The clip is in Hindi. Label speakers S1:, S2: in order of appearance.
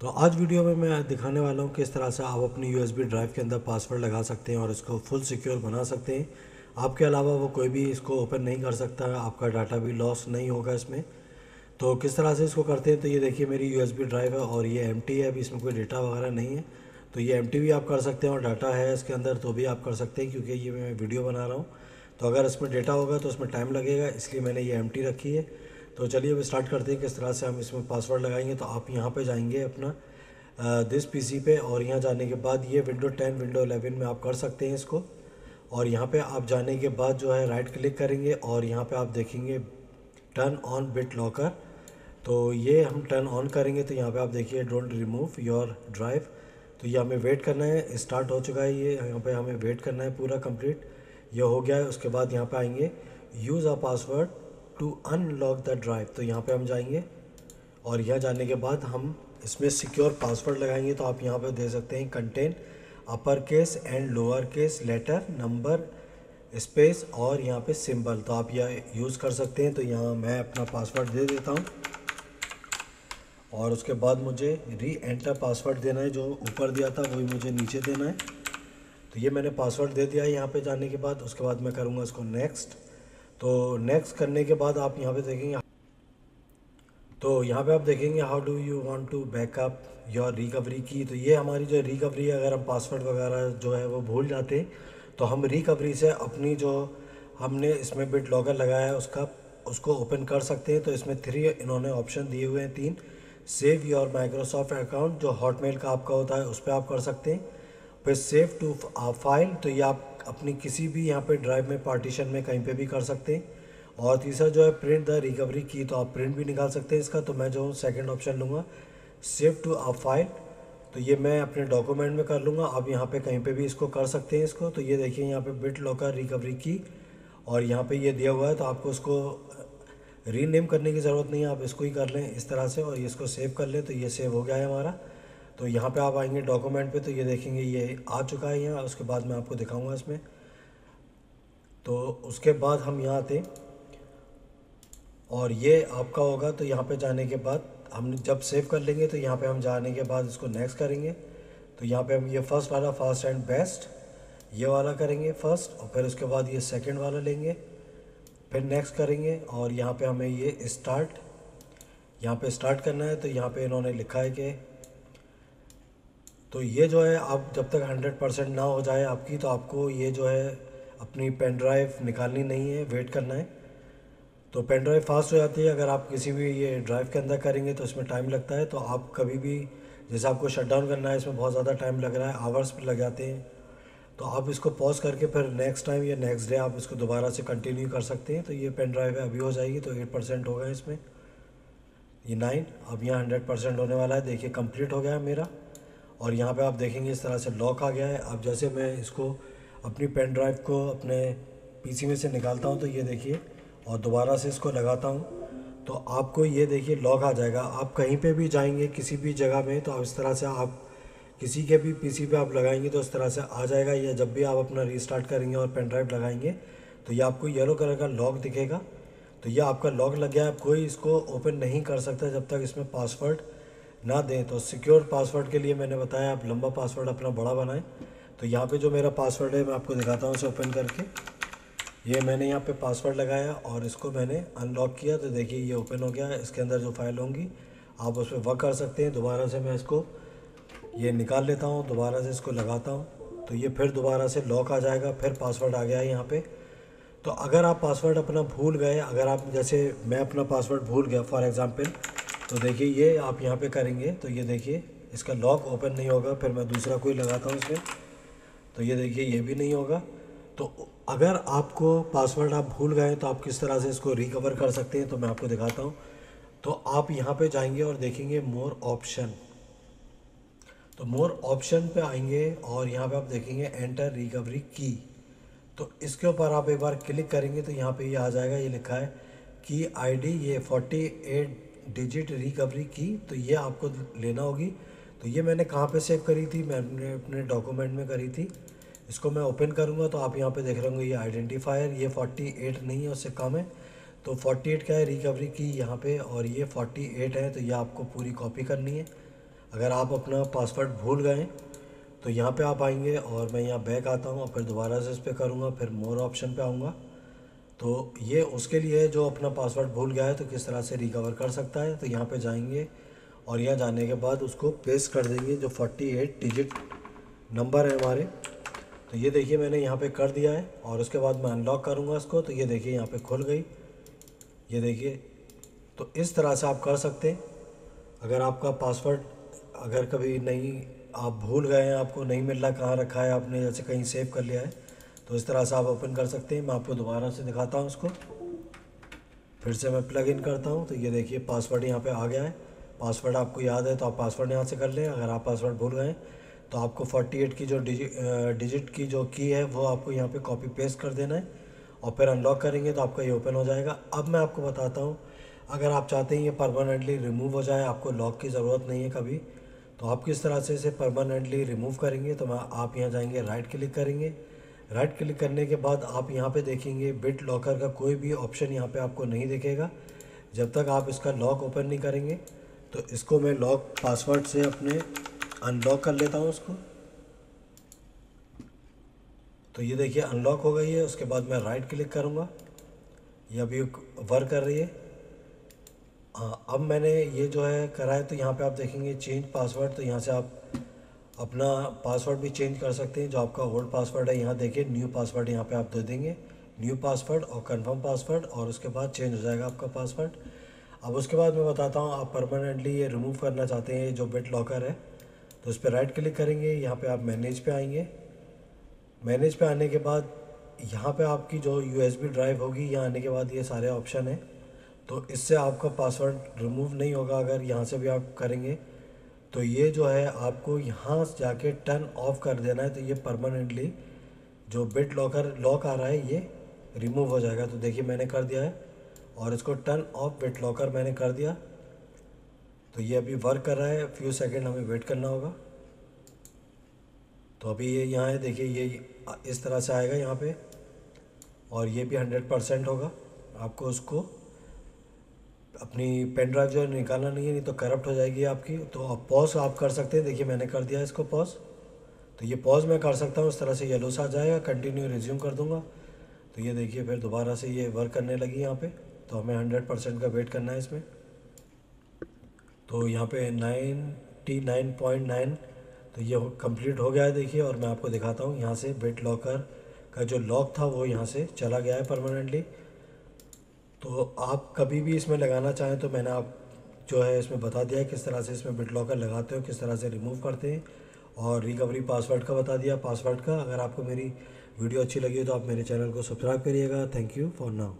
S1: तो आज वीडियो में मैं दिखाने वाला हूँ किस तरह से आप अपनी यूएसबी ड्राइव के अंदर पासवर्ड लगा सकते हैं और इसको फुल सिक्योर बना सकते हैं। आपके अलावा वो कोई भी इसको ओपन नहीं कर सकता, आपका डाटा भी लॉस नहीं होगा इसमें। तो किस तरह से इसको करते हैं तो ये देखिए मेरी यूएसबी ड्राइव है और ये एमटी है, अभी इसमें कोई डेटा वगैरह नहीं है। तो ये एमटी भी आप कर सकते हैं और डाटा है इसके अंदर तो भी आप कर सकते हैं क्योंकि ये मैं वीडियो बना रहा हूँ। तो अगर इसमें डेटा होगा तो उसमें टाइम लगेगा, इसलिए मैंने ये एमटी रखी है। तो चलिए अब स्टार्ट करते हैं, किस तरह से हम इसमें पासवर्ड लगाएँगे तो आप यहाँ पे जाएँगे अपना दिस पीसी पे, और यहाँ जाने के बाद ये विंडो 10 विंडो 11 में आप कर सकते हैं इसको, और यहाँ पे आप जाने के बाद जो है राइट क्लिक करेंगे, और यहाँ पे आप देखेंगे टर्न ऑन बिट लॉकर तो ये हम टर्न ऑन करेंगे तो यहाँ पे आप देखिए डोंट रिमूव योर ड्राइव तो ये हमें वेट करना है स्टार्ट हो चुका है ये, यहाँ पे हमें वेट करना है पूरा कंप्लीट ये हो गया है, उसके बाद यहाँ पे आएँगे use a password to unlock the drive तो यहाँ पे हम जाएँगे और यहाँ जाने के बाद हम इसमें सिक्योर पासवर्ड लगाएँगे तो आप यहाँ पे दे सकते हैं contain upper case and lower case letter number space और यहाँ पे सिंबल तो आप यह यूज़ कर सकते हैं तो यहाँ मैं अपना पासवर्ड दे देता हूँ और उसके बाद मुझे री एंटर पासवर्ड देना है जो ऊपर दिया था, वही मुझे नीचे देना है। तो ये मैंने पासवर्ड दे दिया है यहाँ पे जाने के बाद, उसके बाद मैं करूँगा इसको नेक्स्ट तो नेक्स्ट करने के बाद आप यहाँ पे देखेंगे तो यहाँ पे आप देखेंगे how do you want to backup your recovery की। तो ये हमारी जो रिकवरी है, अगर हम पासवर्ड वगैरह जो है वो भूल जाते तो हम रिकवरी से अपनी जो हमने इसमें बिट लॉगर लगाया है, उसका उसको ओपन कर सकते हैं। तो इसमें थ्री इन्होंने ऑप्शन दिए हुए हैं, तीन। सेव योर माइक्रोसॉफ्ट अकाउंट जो हॉटमेल का आपका होता है, उस पर आप कर सकते हैं। फिर सेव टू फ़ाइल तो ये आप अपनी किसी भी यहाँ पे ड्राइव में पार्टीशन में कहीं पे भी कर सकते हैं। और तीसरा जो है प्रिंट द रिकवरी की तो आप प्रिंट भी निकाल सकते हैं इसका। तो मैं जो सेकंड ऑप्शन लूँगा सेव टू अ फ़ाइल तो ये मैं अपने डॉक्यूमेंट में कर लूँगा। आप यहाँ पे कहीं पे भी इसको कर सकते हैं इसको। तो ये देखिए, यहाँ पे बिट लॉकर रिकवरी की और यहाँ पे ये दिया हुआ है तो आपको उसको रीनेम करने की ज़रूरत नहीं है। आप इसको ही कर लें इस तरह से और इसको सेव कर लें तो ये सेव हो गया है हमारा। तो यहाँ पे आप आएँगे डॉक्यूमेंट पे तो ये देखेंगे ये आ चुका है यहाँ, उसके बाद मैं आपको दिखाऊँगा इसमें। तो उसके बाद हम यहाँ आते और ये आपका होगा तो यहाँ पे जाने के बाद हम जब सेव कर लेंगे तो यहाँ पे हम जाने के बाद इसको नेक्स्ट करेंगे। तो यहाँ पे हम ये फ़र्स्ट वाला फास्ट एंड बेस्ट ये वाला करेंगे फ़र्स्ट और फिर उसके बाद ये सेकंड वाला लेंगे। फिर नेक्स्ट करेंगे, और यहाँ पे हमें ये स्टार्ट यहाँ पे स्टार्ट करना है। तो यहाँ पे इन्होंने लिखा है कि तो ये जो है, आप जब तक हंड्रेड परसेंट ना हो जाए आपकी तो आपको ये जो है, अपनी पेन ड्राइव निकालनी नहीं है वेट करना है। तो पेन ड्राइव फास्ट हो जाती है, अगर आप किसी भी ये ड्राइव के अंदर करेंगे तो इसमें टाइम लगता है। तो आप कभी भी, जैसे आपको शट डाउन करना है, इसमें बहुत ज़्यादा टाइम लग रहा है आवर्स भी लग जाते हैं। तो आप इसको पॉज करके फिर नेक्स्ट टाइम या नेक्स्ट डे आप इसको दोबारा से कंटिन्यू कर सकते हैं। तो ये पेन ड्राइव है अभी हो जाएगी तो एट परसेंट होगा इसमें। ये नाइन अब यहाँ हंड्रेड परसेंट होने वाला है। देखिए कंप्लीट हो गया है मेरा। और यहाँ पे आप देखेंगे इस तरह से लॉक आ गया है। अब जैसे मैं इसको अपनी पेन ड्राइव को अपने पीसी में से निकालता हूँ तो ये देखिए, और दोबारा से इसको लगाता हूँ तो आपको ये देखिए लॉक आ जाएगा। आप कहीं पे भी जाएँगे, किसी भी जगह में तो इस तरह से आप किसी के भी पे आप लगाएँगे तो इस तरह से आ जाएगा। या जब भी आप अपना रीस्टार्ट करेंगे और पेन ड्राइव लगाएँगे तो ये आपको येलो कलर का लॉक दिखेगा। तो ये आपका लॉक लग गया है। कोई इसको ओपन नहीं कर सकता जब तक इसमें पासवर्ड ना दें तो सिक्योर पासवर्ड के लिए मैंने बताया, आप लंबा पासवर्ड अपना बड़ा बनाएँ। तो यहाँ पे जो मेरा पासवर्ड है, मैं आपको दिखाता हूँ इसे ओपन करके। ये मैंने यहाँ पे पासवर्ड लगाया और इसको मैंने अनलॉक किया। तो देखिए, ये ओपन हो गया। इसके अंदर जो फ़ाइल होंगी, आप उस पर वर्क कर सकते हैं। दोबारा से मैं इसको, ये निकाल लेता हूँ। दोबारा से इसको लगाता हूँ। तो ये फिर दोबारा से लॉक आ जाएगा। फिर पासवर्ड आ गया है यहाँ पर तो अगर आप पासवर्ड अपना भूल गए, अगर आप, जैसे मैं अपना पासवर्ड भूल गया फॉर एग्ज़ाम्पल तो देखिए, ये आप यहाँ पे करेंगे तो ये देखिए, इसका लॉक ओपन नहीं होगा, फिर मैं दूसरा कोई लगाता हूँ इसमें। तो ये देखिए, ये भी नहीं होगा। तो अगर आपको पासवर्ड आप भूल गए तो आप किस तरह से इसको रिकवर कर सकते हैं तो मैं आपको दिखाता हूँ। तो आप यहाँ पे जाएँगे और देखेंगे मोर ऑप्शन तो मोर ऑप्शन पे आएँगे और यहाँ पे आप देखेंगे एंटर रिकवरी की तो इसके ऊपर आप एक बार क्लिक करेंगे तो यहाँ पे ये यह आ जाएगा, ये लिखा है की आईडी ये 48 डिजिट रिकवरी की तो ये आपको लेना होगी। तो ये मैंने कहाँ पे सेव करी थी? मैंने अपने डॉक्यूमेंट में करी थी। इसको मैं ओपन करूँगा तो आप यहाँ पे देख रहे होंगे ये आइडेंटिफायर ये 48 नहीं है, उससे कम है। तो 48 क्या है? रिकवरी की यहाँ पे, और ये 48 है तो ये आपको पूरी कॉपी करनी है। अगर आप अपना पासवर्ड भूल गए तो यहाँ पे आप आएँगे, और मैं यहाँ बैक आता हूँ, और फिर दोबारा से इस पर करूँगा, फिर मोर ऑप्शन पे आऊँगा। तो ये उसके लिए जो अपना पासवर्ड भूल गया है तो किस तरह से रिकवर कर सकता है तो यहाँ पे जाएँगे और यहाँ जाने के बाद उसको पेस्ट कर देंगे, जो 48 डिजिट नंबर है हमारे। तो ये देखिए मैंने यहाँ पे कर दिया है और उसके बाद मैं अनलॉक करूँगा इसको तो ये देखिए यहाँ पे खुल गई। ये देखिए तो इस तरह से आप कर सकते हैं। अगर आपका पासवर्ड अगर कभी नहीं, आप भूल गए हैं, आपको नहीं मिल रहा, कहाँ रखा है आपने जैसे कहीं सेव कर लिया है तो इस तरह से आप ओपन कर सकते हैं। मैं आपको दोबारा से दिखाता हूँ उसको फिर से मैं प्लग इन करता हूँ। तो ये देखिए पासवर्ड यहाँ पे आ गया है। पासवर्ड आपको याद है तो आप पासवर्ड यहाँ से कर लें। अगर आप पासवर्ड भूल गए तो आपको 48 की जो डिजिट डिजिट की जो की है, वो आपको यहाँ पे कॉपी पेस्ट कर देना है और फिर अनलॉक करेंगे तो आपका ये ओपन हो जाएगा। अब मैं आपको बताता हूँ, अगर आप चाहते हैं ये परमानेंटली रिमूव हो जाए, आपको लॉक की ज़रूरत नहीं है कभी तो आप किस तरह से इसे परमानेंटली रिमूव करेंगे तो आप यहाँ जाएँगे राइट क्लिक करेंगे। राइट क्लिक करने के बाद आप यहाँ पे देखेंगे बिट लॉकर का कोई भी ऑप्शन यहाँ पे आपको नहीं दिखेगा। जब तक आप इसका लॉक ओपन नहीं करेंगे तो इसको मैं लॉक पासवर्ड से अपने अनलॉक कर लेता हूँ उसको तो ये देखिए, अनलॉक हो गई है, उसके बाद मैं राइट क्लिक करूँगा। ये अभी वर्क कर रही है। हाँ अब मैंने ये जो है करा है तो यहाँ पे आप देखेंगे चेंज पासवर्ड तो यहाँ से आप अपना पासवर्ड भी चेंज कर सकते हैं। जो आपका ओल्ड पासवर्ड है, यहाँ देखिए न्यू पासवर्ड यहाँ पे आप दे देंगे। न्यू पासवर्ड और कंफर्म पासवर्ड और उसके बाद चेंज हो जाएगा आपका पासवर्ड अब उसके बाद मैं बताता हूँ, आप परमानेंटली ये रिमूव करना चाहते हैं जो बिट लॉकर है तो उस पर राइट क्लिक करेंगे। यहाँ पे आप मैनेज पे आएँगे। मैनेज पे आने के बाद यहाँ पे आपकी जो यूएसबी ड्राइव होगी, यहाँ आने के बाद ये सारे ऑप्शन हैं। तो इससे आपका पासवर्ड रिमूव नहीं होगा, अगर यहाँ से भी आप करेंगे। तो ये जो है आपको यहाँ जाके टर्न ऑफ़ कर देना है तो ये परमानेंटली जो बिट लॉकर लॉक आ रहा है, ये रिमूव हो जाएगा। तो देखिए मैंने कर दिया है, और इसको टर्न ऑफ़ बिट लॉकर मैंने कर दिया। तो ये अभी वर्क कर रहा है फ्यू सेकंड हमें वेट करना होगा। तो अभी ये यहाँ है, देखिए ये इस तरह से आएगा यहाँ पे, और ये भी हंड्रेड परसेंट होगा। आपको उसको अपनी पेन ड्राइव जो है निकालना नहीं है, नहीं तो करप्ट हो जाएगी आपकी। तो आप पॉज आप कर सकते हैं। देखिए, मैंने कर दिया इसको पॉज तो ये पॉज मैं कर सकता हूँ। इस तरह से येलो सा आ जाएगा। कंटिन्यू रिज्यूम कर दूँगा। तो ये देखिए, फिर दोबारा से ये वर्क करने लगी यहाँ पे। तो हमें हंड्रेड परसेंट का वेट करना है इसमें। तो यहाँ पे नाइन्टी नाइन पॉइंट नाइन तो ये कंप्लीट हो गया है देखिए। और मैं आपको दिखाता हूँ यहाँ से बिट लॉकर का जो लॉक था, वो यहाँ से चला गया है परमानेंटली तो आप कभी भी इसमें लगाना चाहें तो मैंने आप जो है इसमें बता दिया है किस तरह से इसमें बिट लॉकर लगाते हो, किस तरह से रिमूव करते हैं। और रिकवरी पासवर्ड का बता दिया पासवर्ड का। अगर आपको मेरी वीडियो अच्छी लगी हो तो आप मेरे चैनल को सब्सक्राइब करिएगा। Thank you for now